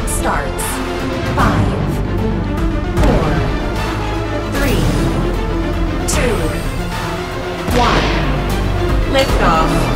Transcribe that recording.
count starts. Five, four, three, two, one. Liftoff.